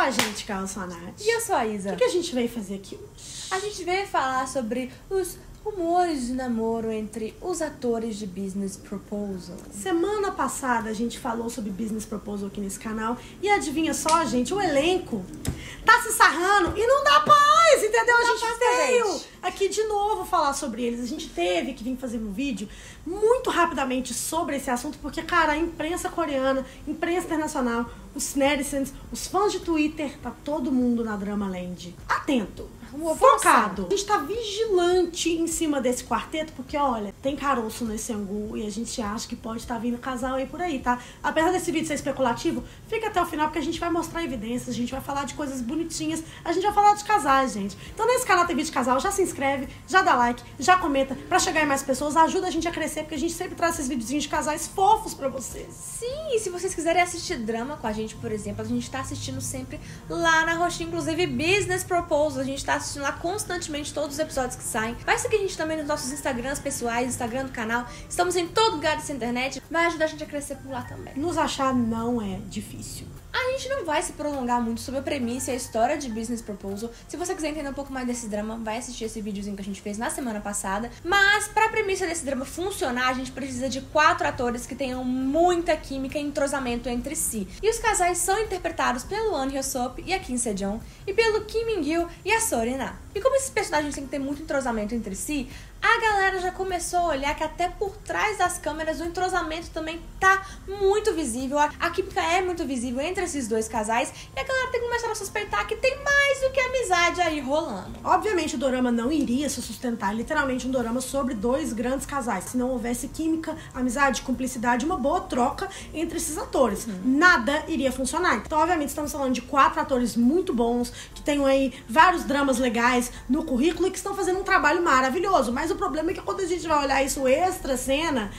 com a gente, Carlos Sonati. E eu sou a Isa. O que a gente veio fazer aqui hoje? A gente veio falar sobre os rumores de namoro entre os atores de Business Proposal. Semana passada a gente falou sobre Business Proposal aqui nesse canal e adivinha só, gente, o elenco tá se sarrando e não dá paz, entendeu? Não a gente paz, veio gente. aqui de novo falar sobre eles. A gente teve que vir fazer um vídeo muito rapidamente sobre esse assunto, porque, cara, a imprensa coreana, imprensa internacional, os netizens, os fãs de Twitter, tá todo mundo na Drama Land. Atento. Focado. A gente tá vigilante em cima desse quarteto, porque, olha, tem caroço nesse angu e a gente acha que pode estar vindo casal aí por aí, tá? Apesar desse vídeo ser especulativo, fica até o final, porque a gente vai mostrar evidências, a gente vai falar de coisas bonitinhas, a gente vai falar de casais, gente. Então, nesse canal tem vídeo de casal, já se inscreve, já dá like, já comenta, pra chegar em mais pessoas, ajuda a gente a crescer, porque a gente sempre traz esses videozinhos de casais fofos pra vocês. Sim, e se vocês quiserem assistir drama com a gente, por exemplo, a gente tá assistindo sempre lá na roxinha, inclusive Business Proposal. A gente tá assistindo lá constantemente todos os episódios que saem. Vai seguir a gente também nos nossos Instagrams pessoais, Instagram do canal. Estamos em todo lugar dessa internet. Vai ajudar a gente a crescer por lá também. Nos achar não é difícil. A gente não vai se prolongar muito sobre a premissa e a história de Business Proposal. Se você quiser entender um pouco mais desse drama, vai assistir esse videozinho que a gente fez na semana passada. Mas pra premissa desse drama funcionar, a gente precisa de quatro atores que tenham muita química e entrosamento entre si. E os casais são interpretados pelo An Hyo-sop e a Kim Se-jong e pelo Kim Min-gil e a Sorina. E como esses personagens têm que ter muito entrosamento entre si, a galera já começou a olhar que até por trás das câmeras o entrosamento também tá muito visível. A, química é muito visível entre esses dois casais e a galera tem começado a suspeitar que tem mais do que amizade aí rolando. Obviamente o dorama não iria se sustentar, literalmente um dorama sobre dois grandes casais, se não houvesse química, amizade, cumplicidade, uma boa troca entre esses atores. Nada iria funcionar. Então, obviamente, estamos falando de quatro atores muito bons, que tenham aí vários dramas legais no currículo e que estão fazendo um trabalho maravilhoso. Mas o problema é que quando a gente vai olhar isso extra cena,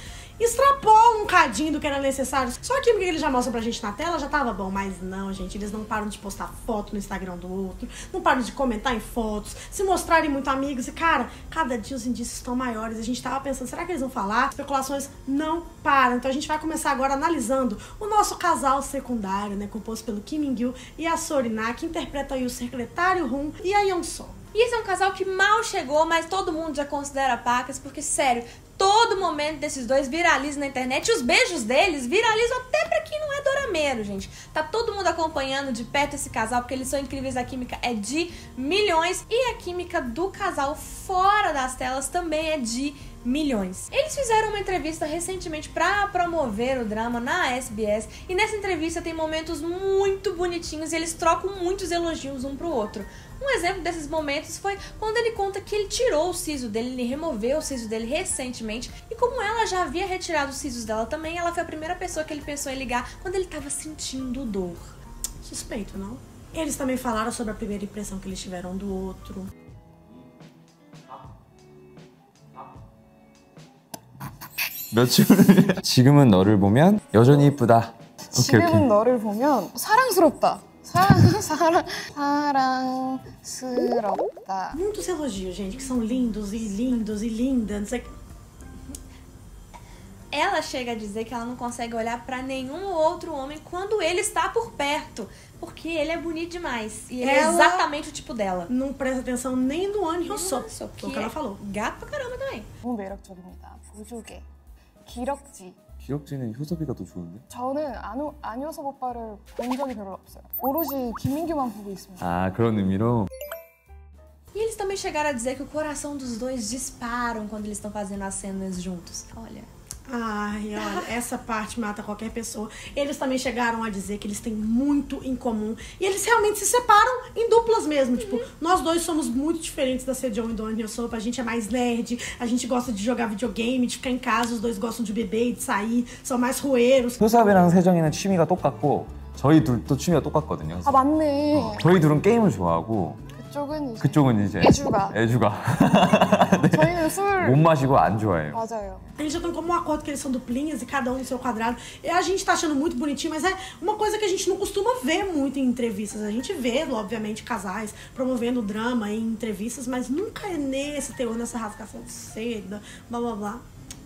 extrapola um cadinho do que era necessário. Só a química que ele já mostra pra gente na tela já tava bom, mas não, gente, eles não param de postar foto no Instagram do outro, não param de comentar em fotos, se mostrarem muito amigos. E, cara, cada dia os indícios estão maiores. A gente tava pensando, será que eles vão falar? Especulações não param. Então a gente vai começar agora analisando o nosso casal secundário, né? Composto pelo Kim Min-gil e a Sorina, que interpreta aí o secretário Hun e a Yeon-soo. E esse é um casal que mal chegou, mas todo mundo já considera pacas, porque, sério, todo momento desses dois viraliza na internet e os beijos deles viralizam até pra quem não é dorameiro, gente. Tá todo mundo acompanhando de perto esse casal, porque eles são incríveis, a química é de milhões e a química do casal fora das telas também é de milhões. Eles fizeram uma entrevista recentemente para promover o drama na SBS e nessa entrevista tem momentos muito bonitinhos e eles trocam muitos elogios um pro outro. Um exemplo desses momentos foi quando ele conta que ele tirou o siso dele, ele removeu o siso dele recentemente e como ela já havia retirado os sisos dela também, ela foi a primeira pessoa que ele pensou em ligar quando ele estava sentindo dor. Suspeito, não? Eles também falaram sobre a primeira impressão que eles tiveram do outro. 며칠 지금은 너를 보면 여전히 이쁘다. 오케이 지금은 오케이. 너를 보면 사랑스럽다. 사랑, 사랑, 사랑스럽다. Muitos elogios, gente, que são lindos e lindos e lindas. Não sei... o quê. Ela chega a dizer que ela não consegue olhar pra nenhum outro homem quando ele está por perto, porque ele é bonito demais e ele é Ela- exatamente o tipo dela. Não presta atenção nem no An Hyosop, Nossa, foi o que ela falou. Gato pra caramba também. 너무 매력적입니다. 보조개, 기럭지. 기억지는 효섭이가 더 좋은데? 저는 안효, 안효섭 오빠를 본 적이 별로 없어요. 오로지 김민규만 보고 있습니다. 아 그런 의미로 E eles também chegaram a dizer que o coração dos dois disparam quando eles estão fazendo as cenas juntos. Olha, Ai, olha, essa parte mata qualquer pessoa. Eles também chegaram a dizer que eles têm muito em comum. E eles realmente se separam em duplas mesmo. Tipo, nós dois somos muito diferentes da Sejong e do An Hyosop. A gente é mais nerd, a gente gosta de jogar videogame, de ficar em casa. Os dois gostam de beber e de sair, são mais roeiros. 효섭이랑 세정이는 취미가 똑같고 저희 둘도 취미가 똑같거든요. 아 맞네. 저희 둘은 게임을 좋아하고 그쪽은 이제 그쪽은 이제 애주가. 애주가 저희는 술 못 마시고 안 좋아해요. 맞아요. Eles já estão como um acordo que eles são duplinhas e cada um no seu quadrado. E a gente tá achando muito bonitinho, mas é uma coisa que a gente não costuma ver muito em entrevistas. A gente vê, obviamente, casais promovendo drama em entrevistas, mas nunca é nesse teor, nessa rasgação de seda, blá blá blá.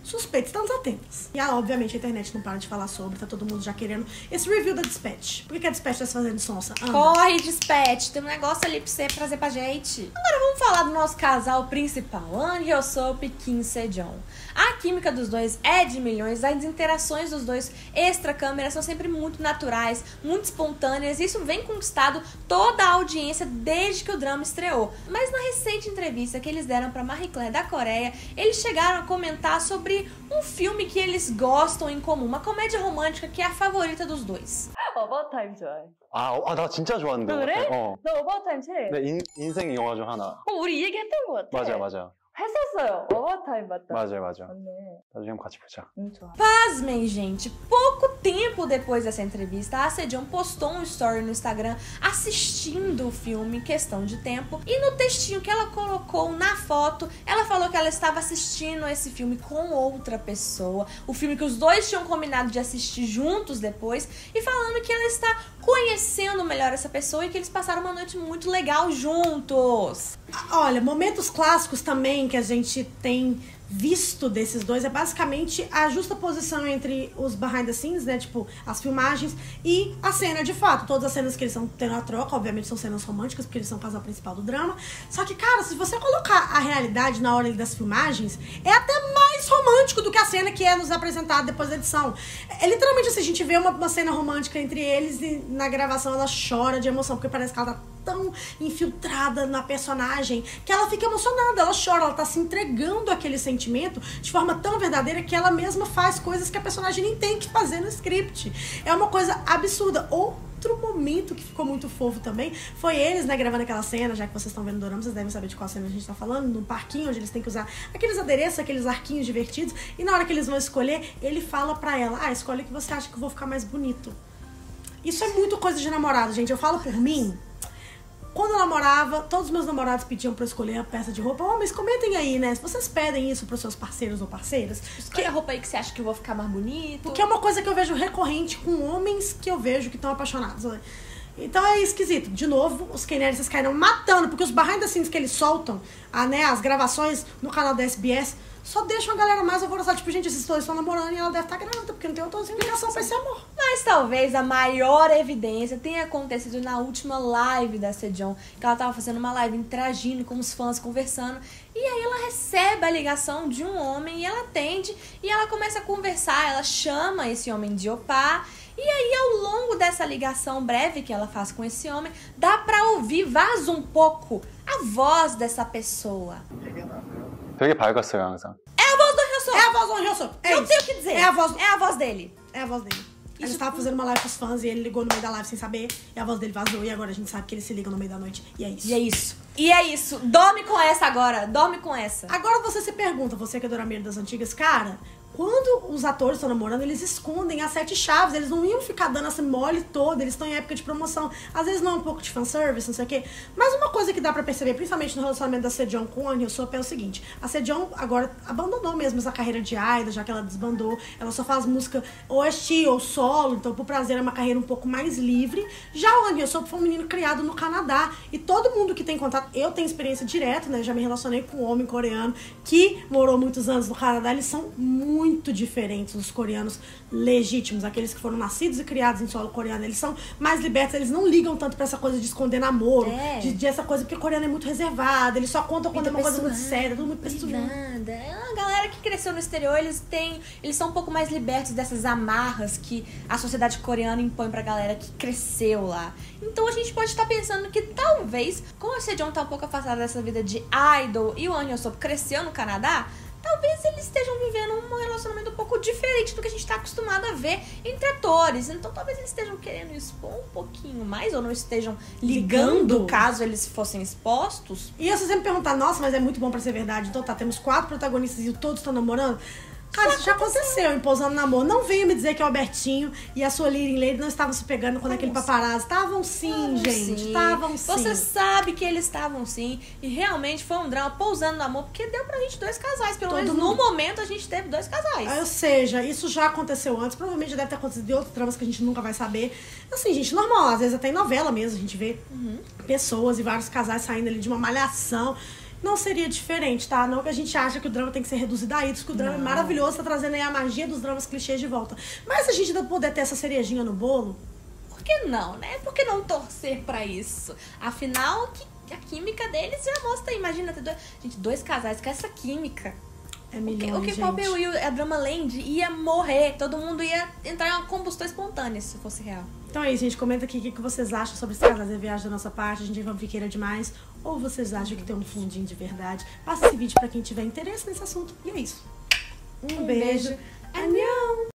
Suspeitos, estamos atentos. E, ah, obviamente, a internet não para de falar sobre, tá todo mundo já querendo esse review da Dispatch. Por que, que a Dispatch tá se fazendo sonsa? Anda. Corre, despete. Tem um negócio ali pra você trazer pra gente. Agora vamos falar do nosso casal principal, An Hyosop e Kim Sejong. A química dos dois é de milhões, as interações dos dois extra-câmera são sempre muito naturais, muito espontâneas, e isso vem conquistado toda a audiência desde que o drama estreou. Mas na recente entrevista que eles deram pra Marie Claire da Coreia, eles chegaram a comentar sobre um filme que eles gostam em comum, uma comédia romântica que é a favorita dos dois. 어바웃타임 좋아해. 아, 어, 아, 나 진짜 좋아하는데. 너 그래? 어때? 어. 너 어바웃타임 최애. 내 인, 인생 영화 중 하나. 어, 우리 이 얘기했던 것 같아. 맞아, 맞아. 했었어요. 어바웃타임 맞다. 맞아, 맞아. 맞네. 나중에 한번 같이 보자. 응, 좋아. Pasmem, gente, pouco tempo depois dessa entrevista, a Sejong postou um story no Instagram assistindo o filme Questão de Tempo. E no textinho que ela colocou na foto, ela falou que ela estava assistindo esse filme com outra pessoa. O filme que os dois tinham combinado de assistir juntos depois. E falando que ela está conhecendo melhor essa pessoa e que eles passaram uma noite muito legal juntos. Olha, momentos clássicos também que a gente tem visto desses dois é basicamente a justa posição entre os behind the scenes, né? Tipo, as filmagens e a cena de fato. Todas as cenas que eles estão tendo a troca, obviamente, são cenas românticas, porque eles são o casal principal do drama. Só que, cara, se você colocar a realidade na hora das filmagens, é até mais romântico do que a cena que é nos apresentada depois da edição. É literalmente assim, a gente vê uma, uma cena romântica entre eles e na gravação ela chora de emoção, porque parece que ela tá tão infiltrada na personagem que ela fica emocionada, ela chora, ela tá se entregando aquele sentimento de forma tão verdadeira que ela mesma faz coisas que a personagem nem tem que fazer no script. É uma coisa absurda. Outro momento que ficou muito fofo também foi eles, né, gravando aquela cena, já que vocês estão vendo Dorama, vocês devem saber de qual cena a gente tá falando, no parquinho, onde eles têm que usar aqueles adereços, aqueles arquinhos divertidos, e na hora que eles vão escolher, ele fala pra ela, ah, escolhe o que você acha que eu vou ficar mais bonito. Isso é muito coisa de namorado, gente. Eu falo por mim, quando eu namorava, todos os meus namorados pediam pra eu escolher a peça de roupa. Homens, comentem aí, né? Se vocês pedem isso pros seus parceiros ou parceiras. Que a roupa aí que você acha que eu vou ficar mais bonito? Porque é uma coisa que eu vejo recorrente com homens que eu vejo que estão apaixonados. né? Então é esquisito. De novo, os Keneris caíram matando, porque os behind the scenes que eles soltam, a, né, as gravações no canal da SBS, só deixam a galera mais alvoroçada. Tipo, gente, esses dois estão namorando e ela deve estar grávida, porque não tem outra explicação pra esse amor. Mas talvez a maior evidência tenha acontecido na última live da Sejong, que ela tava fazendo uma live interagindo com os fãs, conversando. E aí ela recebe a ligação de um homem e ela atende e ela começa a conversar, ela chama esse homem de opá. E aí, ao longo dessa ligação breve que ela faz com esse homem, dá pra ouvir, vaza um pouco, a voz dessa pessoa. 되게 밝았어요, 항상. É a voz do Hyosoo! É a voz do Hyosoo. É Não isso. tem o que dizer. É a voz do... É a voz dele. É a voz dele. Ele Isso- estava fazendo uma live com os fãs e ele ligou no meio da live sem saber. E a voz dele vazou. E agora a gente sabe que eles se ligam no meio da noite. E é isso. E é isso. E é isso. Dorme com essa agora. Dorme com essa. Agora você se pergunta, você que é dorameiro das antigas, cara, quando os atores estão namorando, eles escondem as sete chaves, eles não iam ficar dando essa mole toda, eles estão em época de promoção. Às vezes não é um pouco de fanservice, não sei o quê. Mas uma coisa que dá pra perceber, principalmente no relacionamento da Sejong com a An Hyosop, é o seguinte: a Sejong agora abandonou mesmo essa carreira de idol, já que ela desbandou. Ela só faz música OST ou solo, então por prazer é uma carreira um pouco mais livre. Já o An Hyosop foi um menino criado no Canadá. E todo mundo que tem contato, eu tenho experiência direta, né? Já me relacionei com um homem coreano que morou muitos anos no Canadá. Eles são muito diferentes dos coreanos legítimos, aqueles que foram nascidos e criados em solo coreano. Eles são mais libertos, eles não ligam tanto pra essa coisa de esconder namoro, É. de, de essa coisa, porque o coreano é muito reservado, eles só contam quando é uma coisa muito séria, tudo muito pessoal. Nada. É uma galera que cresceu no exterior, eles têm. Eles são um pouco mais libertos dessas amarras que a sociedade coreana impõe pra galera que cresceu lá. Então a gente pode estar pensando que talvez, como a Sejong tá um pouco afastada dessa vida de idol e o An Hyosop cresceu no Canadá, talvez eles estejam vivendo um relacionamento um pouco diferente do que a gente está acostumado a ver entre atores. Então talvez eles estejam querendo expor um pouquinho mais, ou não estejam ligando, Ligando. caso eles fossem expostos. E se você me perguntar, nossa, mas é muito bom pra ser verdade, então tá, temos quatro protagonistas e todos estão namorando. Cara, isso já aconteceu, em Pousando Namoro. Não venha me dizer que o Albertinho e a sua Leading Lady não estavam se pegando quando aquele paparazzi. Estavam sim, Estavam gente. Estavam sim. Você sabe que eles estavam sim. E realmente foi um drama pousando no amor, porque deu pra gente dois casais. Pelo Todo menos no mundo. momento a gente teve dois casais. Ou seja, isso já aconteceu antes, provavelmente já deve ter acontecido em outros dramas que a gente nunca vai saber. Assim, gente, normal, às vezes até em novela mesmo, a gente vê pessoas e vários casais saindo ali de uma malhação. Não seria diferente, tá? Não que a gente acha que o drama tem que ser reduzido a isso, que o drama é maravilhoso, tá trazendo aí a magia dos dramas clichês de volta. Mas a gente ainda puder ter essa cerejinha no bolo, Por que não, né? Por que não torcer pra isso? Afinal, que a química deles já mostra. Imagina ter dois, gente, dois casais com essa química. É O milhões, que, o que. Pop e a Drama Land ia morrer. Todo mundo ia entrar em uma combustão espontânea se fosse real. Então é isso, gente. Comenta aqui o que que vocês acham sobre esse casais de viagem da nossa parte. A gente é fanfiqueira demais. Ou vocês acham que tem um fundinho de verdade. Passa esse vídeo pra quem tiver interesse nesse assunto. E é isso. Um, Um beijo. beijo. Annyeong!